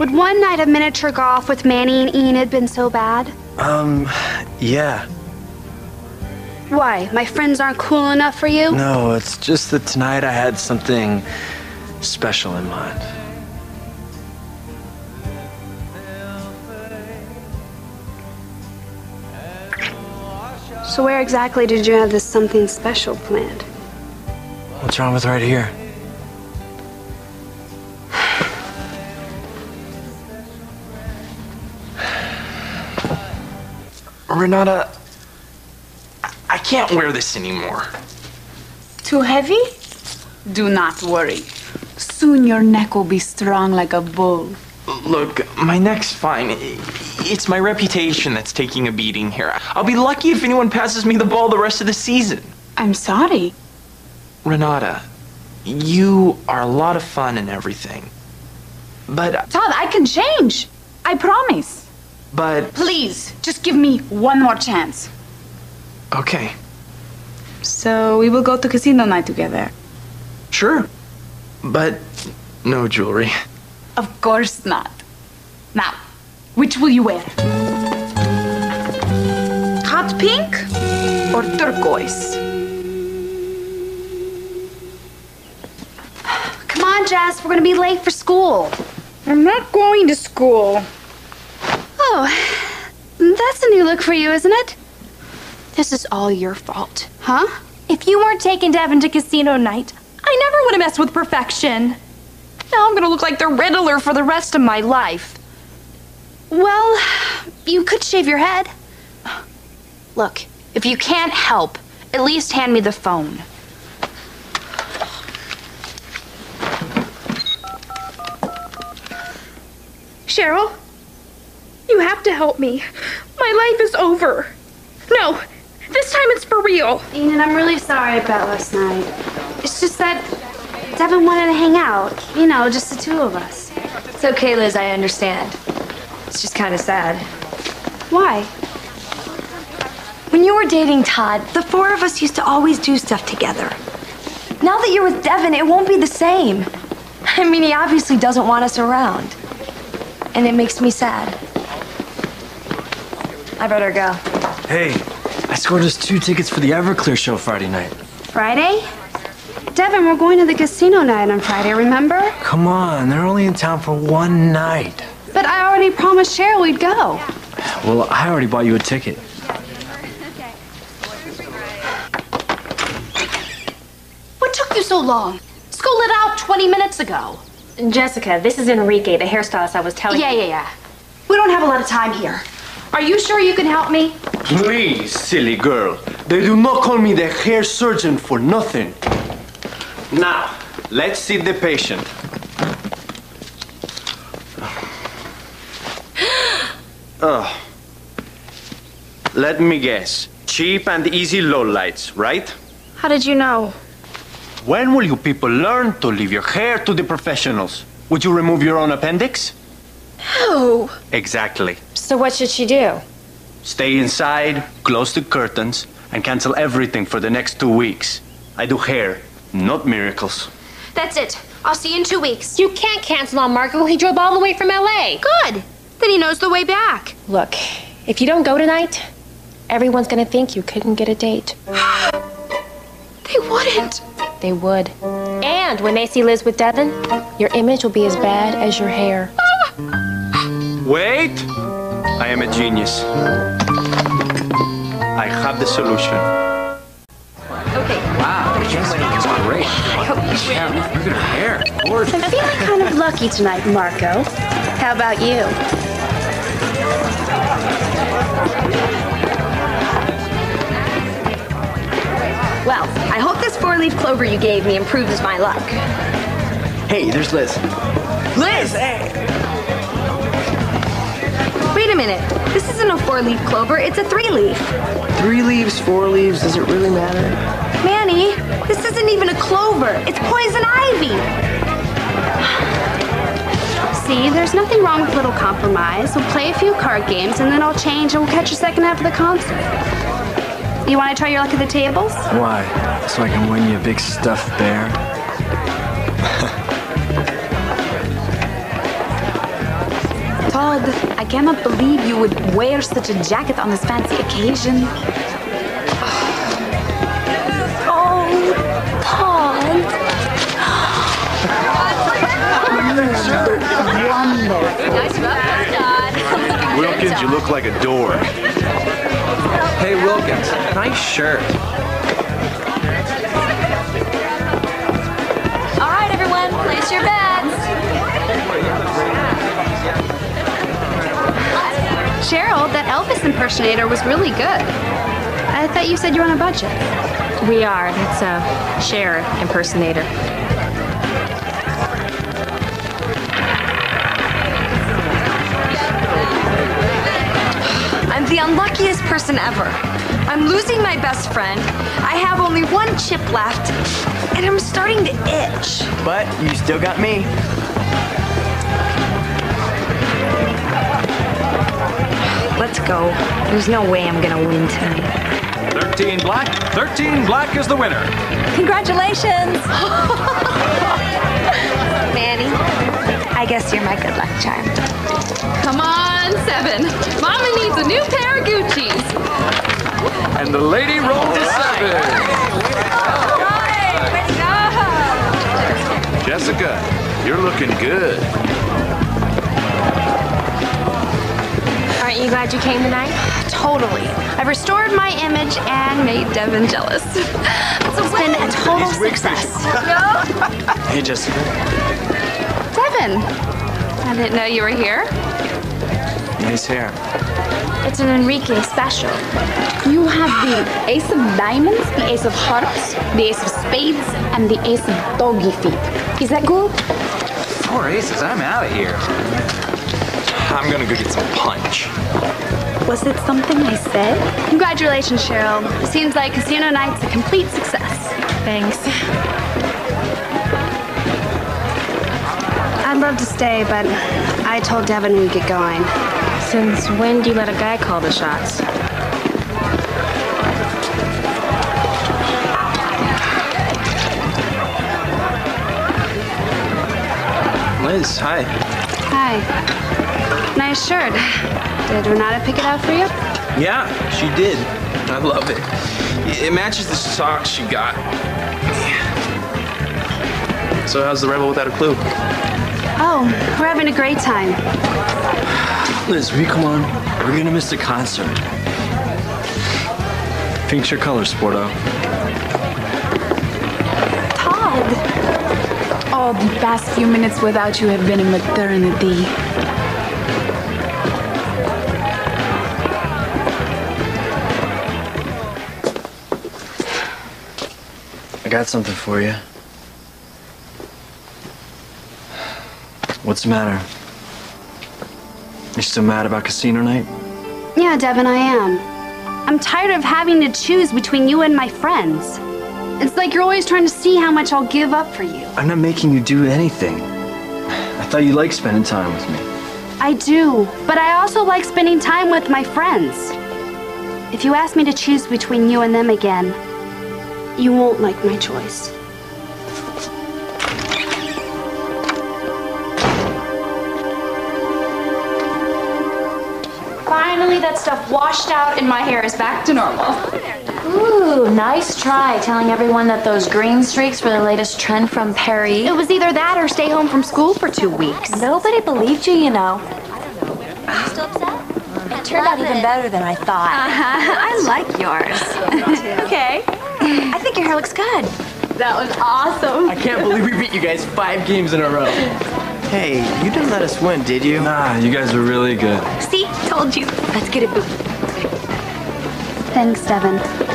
Would one night of miniature golf with Manny and Enid been so bad? Um, yeah. Why? My friends aren't cool enough for you? No, it's just that tonight I had something special in mind. So where exactly did you have this something special planned? What's wrong with right here? Renata, I- can't wear this anymore. Too heavy? Do not worry. Soon your neck will be strong like a bull. Look, my neck's fine. It's my reputation that's taking a beating here. I'll be lucky if anyone passes me the ball the rest of the season. I'm sorry. Renata, you are a lot of fun and everything. But, Todd, I can change. I promise. But, Please, just give me one more chance. okay, So we will go to casino night together. sure. But, no jewelry. Of course not. Now, which will you wear? Hot pink or turquoise? Come on, Jess, we're gonna be late for school. I'm not going to school. Oh, that's a new look for you, isn't it? This is all your fault. Huh? If you weren't taking Devin to casino night, I never would have messed with perfection. Now I'm gonna look like the Riddler for the rest of my life. Well, you could shave your head. Look, if you can't help, at least hand me the phone. Cheryl, you have to help me. My life is over. No, this time it's for real. Enid, I'm really sorry about last night. It's just that Devin wanted to hang out. You know, just the two of us. It's okay, Liz, I understand. It's just kind of sad. Why? When you were dating Todd, the four of us used to always do stuff together. Now that you're with Devin, it won't be the same. I mean, he obviously doesn't want us around. And it makes me sad. I better go. Hey, I scored us two tickets for the Everclear show Friday night. Friday? Devin, we're going to the casino night on Friday, remember? Come on, they're only in town for one night. But I already promised Cheryl we'd go. Well, I already bought you a ticket. Okay. What took you so long? School lit out 20 minutes ago. Jessica, this is Enrique, the hairstylist I was telling Yeah, you. Yeah, yeah, yeah. We don't have a lot of time here. Are you sure you can help me? Please, silly girl. They do not call me the hair surgeon for nothing. Now, let's see the patient. Oh. Let me guess. Cheap and easy lowlights, right? How did you know? When will you people learn to leave your hair to the professionals? Would you remove your own appendix? Oh. Exactly. So what should she do? Stay inside, close the curtains, and cancel everything for the next two weeks. I do hair, not miracles. That's it. I'll see you in two weeks. You can't cancel on Marco. He drove all the way from LA. Good. Then he knows the way back. Look, if you don't go tonight, everyone's gonna think you couldn't get a date. They wouldn't. They would. And when they see Liz with Devin, your image will be as bad as your hair. Wait! I am a genius. I have the solution. Okay. Wow. This is Great. I hope Yeah, look at her hair. Gorgeous. I'm feeling kind of lucky tonight, Marco. How about you? Well, I hope this four-leaf clover you gave me improves my luck. Hey, there's Liz. Liz! Wait a minute. This isn't a four-leaf clover, it's a three-leaf. Three leaves, four leaves, does it really matter? Manny, this isn't even a clover. It's poison ivy. See, there's nothing wrong with a little compromise. We'll play a few card games and then I'll change and we'll catch you second half of the concert. You want to try your luck at the tables? Why? So I can win you a big stuffed bear? I cannot believe you would wear such a jacket on this fancy occasion. Oh, Todd. Wilkins, you look like a dork. Hey, Wilkins, nice shirt. All right, everyone, place your bets. Cheryl, that Elvis impersonator was really good. I thought you said you were on a budget. We are. It's a Cher impersonator. I'm the unluckiest person ever. I'm losing my best friend. I have only one chip left, and I'm starting to itch. But you still got me. Let's go. There's no way I'm gonna win tonight. 13 black. 13 black is the winner. Congratulations! Manny, I guess you're my good luck charm. Come on, Seven. Mama needs a new pair of Gucci's. And the lady rolled a seven. Jessica, you're looking good. You glad you came tonight? Totally. I've restored my image and made Devin jealous. it's been a total success. no? Hey, Jessica. Devin, I didn't know you were here. Nice hair. It's an Enrique special. You have the ace of diamonds, the ace of hearts, the ace of spades, and the ace of doggy feet. Is that good? Four aces, I'm out of here. I'm gonna go get some punch. Was it something I said? Congratulations, Cheryl. Seems like casino night's a complete success. Thanks. I'd love to stay, but I told Devin we'd get going. Since when do you let a guy call the shots? Liz, hi. Hi. Nice shirt. Did Renata pick it out for you? Yeah, she did. I love it. It matches the socks she got. So how's the rebel without a clue? Oh, we're having a great time. Liz, will you come on? We're gonna miss the concert. Pink's your color, Sporto. Oh, the past few minutes without you have been a maternity. I got something for you. What's the matter? You're still mad about casino night? Yeah, Devin, I am. I'm tired of having to choose between you and my friends. It's like you're always trying to see how much I'll give up for you. I'm not making you do anything. I thought you liked spending time with me. I do, but I also like spending time with my friends. If you ask me to choose between you and them again, you won't like my choice. Finally, that stuff washed out and my hair is back to normal. Ooh, nice try telling everyone that those green streaks were the latest trend from Paris. It was either that or stay home from school for two weeks. Nobody believed you, you know. I don't know. Are you still upset? It turned out even better than I thought. Uh -huh. I like yours. okay. I think your hair looks good. That was awesome. I can't believe we beat you guys five games in a row. Hey, you didn't let us win, did you? Nah, you guys were really good. See, told you. Let's get a boot. Thanks, Devin.